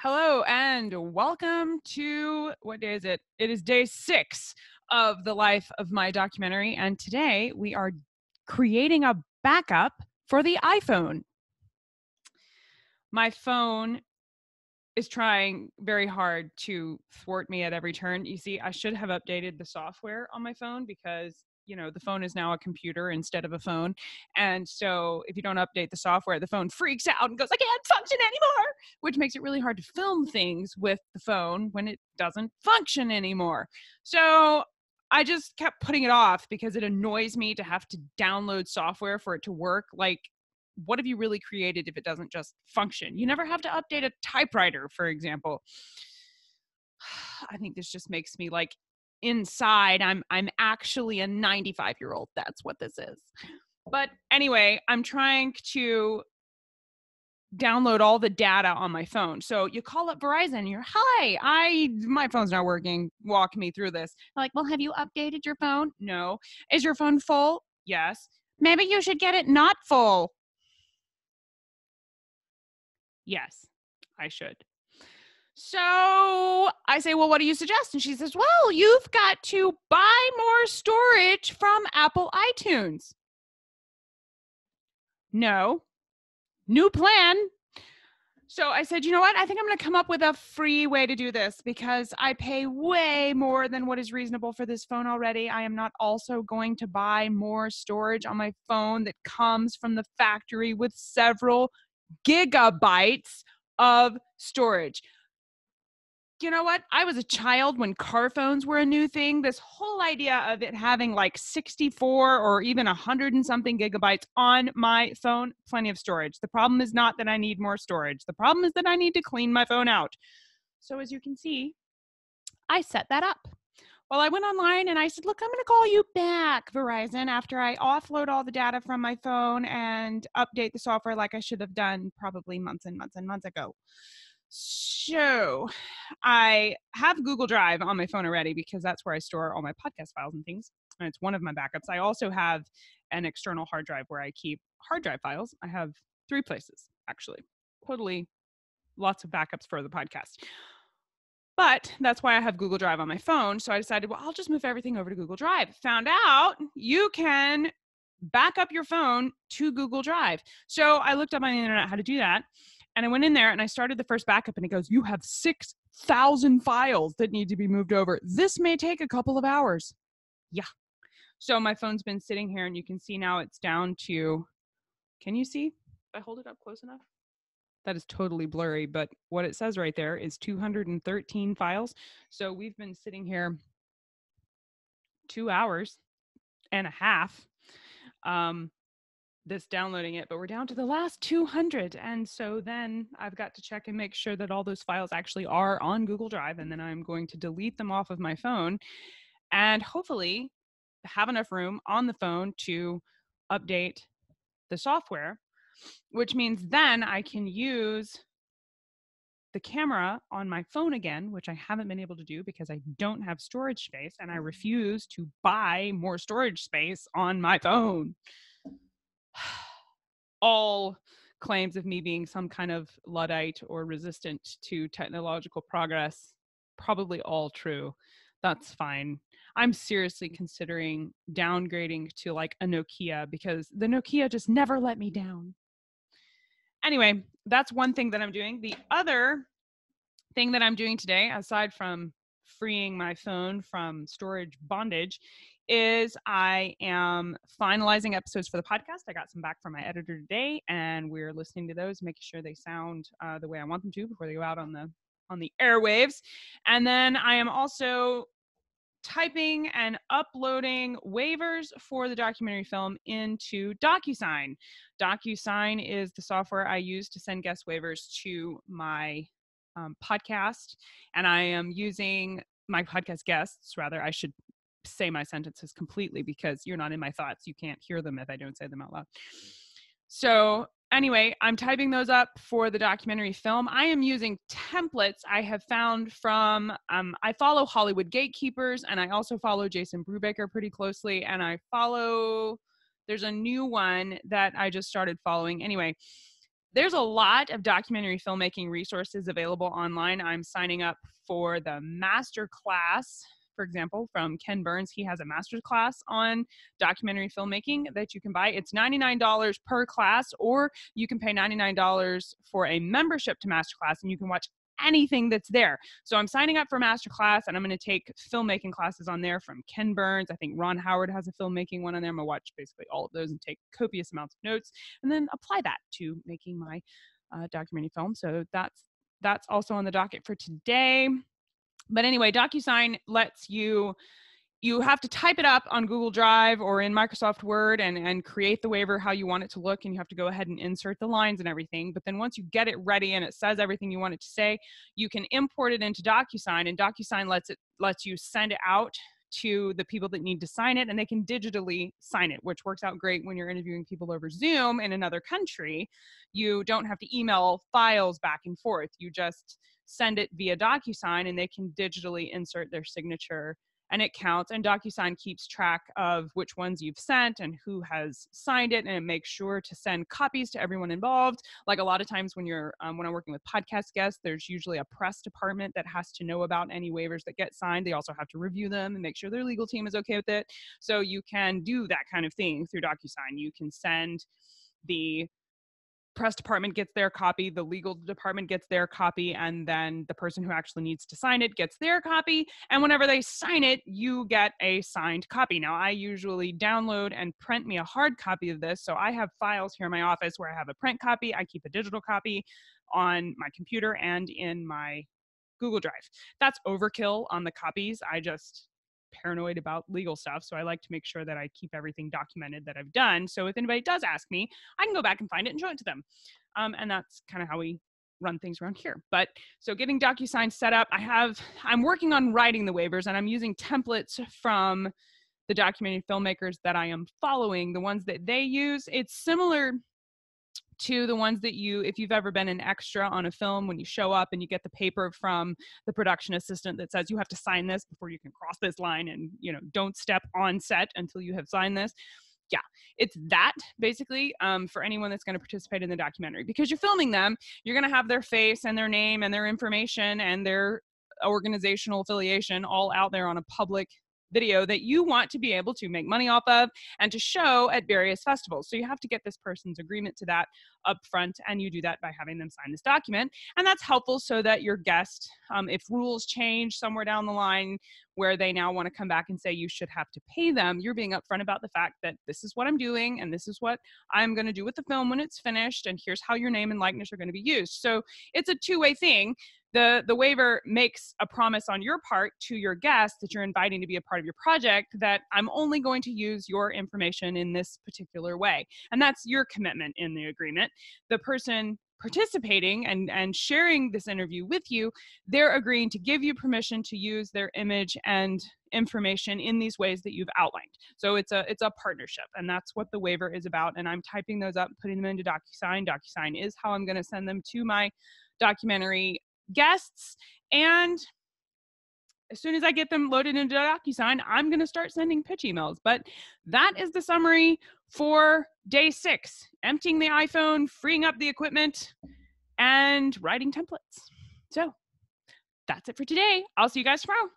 Hello and welcome to what day is it? It is day six of the life of my documentary. And today we are creating a backup for the iPhone. My phone is trying very hard to thwart me at every turn. You see, I should have updated the software on my phone because you know the phone is now a computer instead of a phone and so if you don't update the software the phone freaks out and goes i can't function anymore which makes it really hard to film things with the phone when it doesn't function anymore. So i just kept putting it off because it annoys me to have to download software for it to work like what have you really created if it doesn't just function? You never have to update a typewriter for example. I think this just makes me like inside i'm i'm actually a 95 year old that's what this is. But anyway i'm trying to download all the data on my phone. So you call up verizon you're hi i my phone's not working. Walk me through this. They're like well have you updated your phone? No. Is your phone full? Yes. Maybe you should get it not full. Yes i should so I say, Well, what do you suggest? And she says, Well, you've got to buy more storage from Apple iTunes. No, new plan. So I said, You know what? I think I'm going to come up with a free way to do this because I pay way more than what is reasonable for this phone already. I am not also going to buy more storage on my phone that comes from the factory with several gigabytes of storage you know what? I was a child when car phones were a new thing. This whole idea of it having like 64 or even 100 and something gigabytes on my phone, plenty of storage. The problem is not that I need more storage. The problem is that I need to clean my phone out. So, as you can see, I set that up. Well, I went online and I said, Look, I'm going to call you back, Verizon, after I offload all the data from my phone and update the software like I should have done probably months and months and months ago. So I have Google Drive on my phone already because that's where I store all my podcast files and things. And it's one of my backups. I also have an external hard drive where I keep hard drive files. I have three places actually. Totally lots of backups for the podcast. But that's why I have Google Drive on my phone. So I decided, well, I'll just move everything over to Google Drive. Found out you can back up your phone to Google Drive. So I looked up on the internet how to do that. And I went in there and I started the first backup, and it goes, You have 6,000 files that need to be moved over. This may take a couple of hours. Yeah. So my phone's been sitting here, and you can see now it's down to, can you see? If I hold it up close enough? That is totally blurry, but what it says right there is 213 files. So we've been sitting here two hours and a half. Um, this downloading it, but we're down to the last 200. And so then I've got to check and make sure that all those files actually are on Google Drive. And then I'm going to delete them off of my phone and hopefully have enough room on the phone to update the software, which means then I can use the camera on my phone again, which I haven't been able to do because I don't have storage space and I mm-hmm. refuse to buy more storage space on my phone all claims of me being some kind of Luddite or resistant to technological progress, probably all true. That's fine. I'm seriously considering downgrading to like a Nokia because the Nokia just never let me down. Anyway, that's one thing that I'm doing. The other thing that I'm doing today, aside from freeing my phone from storage bondage, is I am finalizing episodes for the podcast. I got some back from my editor today, and we're listening to those, making sure they sound uh, the way I want them to before they go out on the on the airwaves. And then I am also typing and uploading waivers for the documentary film into DocuSign. DocuSign is the software I use to send guest waivers to my um, podcast, and I am using my podcast guests rather i should say my sentences completely because you're not in my thoughts. You can't hear them if I don't say them out loud. So, anyway, I'm typing those up for the documentary film. I am using templates I have found from, um, I follow Hollywood Gatekeepers and I also follow Jason Brubaker pretty closely. And I follow, there's a new one that I just started following. Anyway, there's a lot of documentary filmmaking resources available online. I'm signing up for the master class for example, from Ken Burns. He has a master's class on documentary filmmaking that you can buy. It's $99 per class, or you can pay $99 for a membership to masterclass and you can watch anything that's there. So I'm signing up for masterclass and I'm going to take filmmaking classes on there from Ken Burns. I think Ron Howard has a filmmaking one on there. I'm going to watch basically all of those and take copious amounts of notes and then apply that to making my uh, documentary film. So that's that's also on the docket for today. But anyway, DocuSign lets you you have to type it up on Google Drive or in Microsoft Word and, and create the waiver how you want it to look. And you have to go ahead and insert the lines and everything. But then once you get it ready and it says everything you want it to say, you can import it into DocuSign and DocuSign lets it lets you send it out to the people that need to sign it and they can digitally sign it, which works out great when you're interviewing people over Zoom in another country. You don't have to email files back and forth. You just send it via DocuSign and they can digitally insert their signature and it counts and DocuSign keeps track of which ones you've sent and who has signed it and it makes sure to send copies to everyone involved. Like a lot of times when you're um, when i'm working with podcast guests there's usually a press department that has to know about any waivers that get signed. They also have to review them and make sure their legal team is okay with it. So you can do that kind of thing through DocuSign. You can send the press department gets their copy, the legal department gets their copy, and then the person who actually needs to sign it gets their copy. And whenever they sign it, you get a signed copy. Now, I usually download and print me a hard copy of this. So I have files here in my office where I have a print copy, I keep a digital copy on my computer and in my Google Drive. That's overkill on the copies. I just paranoid about legal stuff. So I like to make sure that I keep everything documented that I've done. So if anybody does ask me, I can go back and find it and show it to them. Um, and that's kind of how we run things around here. But so getting DocuSign set up, I have, I'm working on writing the waivers and I'm using templates from the documentary filmmakers that I am following, the ones that they use. It's similar to the ones that you if you've ever been an extra on a film when you show up and you get the paper from the production assistant that says you have to sign this before you can cross this line and you know don't step on set until you have signed this. Yeah it's that basically um, for anyone that's going to participate in the documentary because you're filming them you're going to have their face and their name and their information and their organizational affiliation all out there on a public video that you want to be able to make money off of and to show at various festivals. So you have to get this person's agreement to that up front, and you do that by having them sign this document. And that's helpful so that your guest, um, if rules change somewhere down the line where they now want to come back and say you should have to pay them, you're being upfront about the fact that this is what I'm doing and this is what I'm going to do with the film when it's finished, and here's how your name and likeness are going to be used. So it's a two way thing the the waiver makes a promise on your part to your guest that you're inviting to be a part of your project that I'm only going to use your information in this particular way. And that's your commitment in the agreement. The person participating and and sharing this interview with you they're agreeing to give you permission to use their image and information in these ways that you've outlined so it's a it's a partnership and that's what the waiver is about and i'm typing those up putting them into docusign docusign is how i'm going to send them to my documentary guests. And as soon as I get them loaded into DocuSign, I'm going to start sending pitch emails. But that is the summary for day six emptying the iPhone, freeing up the equipment, and writing templates. So that's it for today. I'll see you guys tomorrow.